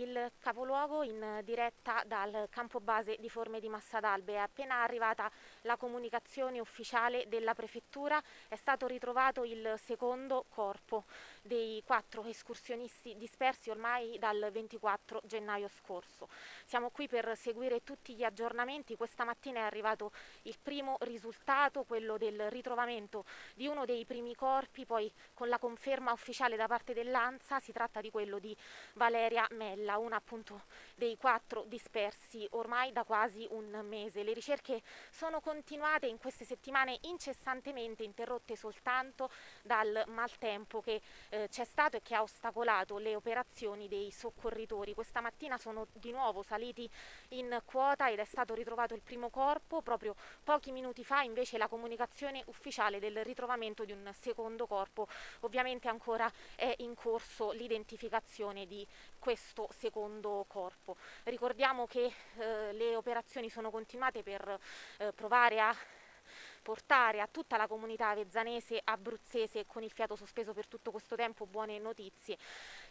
il capoluogo in diretta dal campo base di Forme di Massadalbe. È appena arrivata la comunicazione ufficiale della prefettura, è stato ritrovato il secondo corpo dei quattro escursionisti dispersi ormai dal 24 gennaio scorso. Siamo qui per seguire tutti gli aggiornamenti. Questa mattina è arrivato il primo risultato, quello del ritrovamento di uno dei primi corpi, poi con la conferma ufficiale da parte dell'ANSA si tratta di quello di Valeria Mella, una appunto dei quattro dispersi ormai da quasi un mese. Le ricerche sono continuate in queste settimane incessantemente, interrotte soltanto dal maltempo che eh, c'è stato e che ha ostacolato le operazioni dei soccorritori. Questa mattina sono di nuovo saliti in quota ed è stato ritrovato il primo corpo, proprio pochi minuti fa invece la comunicazione ufficiale del ritrovamento di un secondo corpo. Ovviamente ancora è in corso l'identificazione di questo secondo corpo. Ricordiamo che eh, le operazioni sono continuate per eh, provare a portare a tutta la comunità vezzanese, abruzzese con il fiato sospeso per tutto questo tempo buone notizie.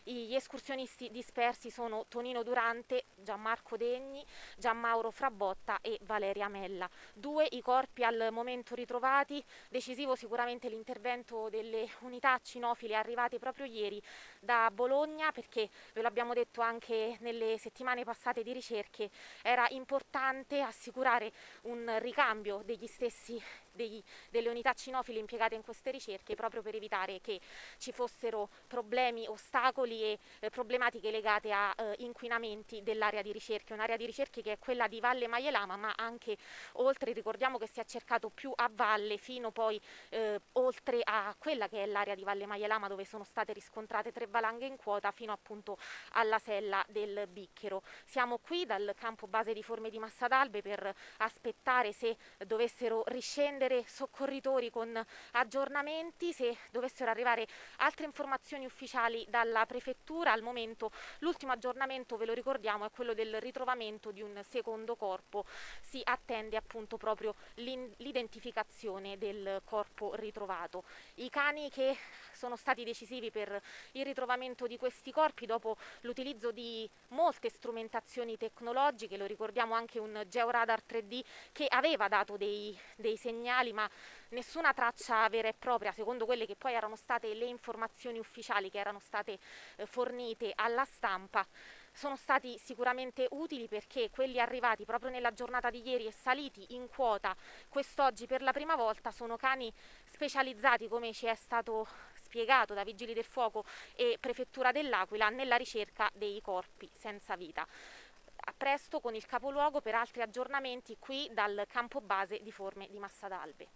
Gli escursionisti dispersi sono Tonino Durante, Gianmarco Degni, Gianmauro Frabotta e Valeria Mella. Due i corpi al momento ritrovati, decisivo sicuramente l'intervento delle unità cinofile arrivate proprio ieri da Bologna perché ve l'abbiamo detto anche nelle settimane passate di ricerche, era importante assicurare un ricambio degli stessi dei, delle unità cinofile impiegate in queste ricerche proprio per evitare che ci fossero problemi, ostacoli e eh, problematiche legate a eh, inquinamenti dell'area di ricerca, un'area di ricerca che è quella di Valle Maielama ma anche oltre, ricordiamo che si è cercato più a valle fino poi eh, oltre a quella che è l'area di Valle Maielama dove sono state riscontrate tre valanghe in quota fino appunto alla sella del Bicchero. Siamo qui dal campo base di Forme di Massadalbe per aspettare se dovessero riscendere chiedere soccorritori con aggiornamenti se dovessero arrivare altre informazioni ufficiali dalla prefettura. Al momento l'ultimo aggiornamento, ve lo ricordiamo, è quello del ritrovamento di un secondo corpo. Si attende appunto proprio l'identificazione del corpo ritrovato. I cani che sono stati decisivi per il ritrovamento di questi corpi dopo l'utilizzo di molte strumentazioni tecnologiche, lo ricordiamo anche un georadar 3D che aveva dato dei, dei segnali segnali ma nessuna traccia vera e propria secondo quelle che poi erano state le informazioni ufficiali che erano state eh, fornite alla stampa sono stati sicuramente utili perché quelli arrivati proprio nella giornata di ieri e saliti in quota quest'oggi per la prima volta sono cani specializzati come ci è stato spiegato da Vigili del Fuoco e Prefettura dell'Aquila nella ricerca dei corpi senza vita a presto con il capoluogo per altri aggiornamenti qui dal campo base di Forme di Massadalbe.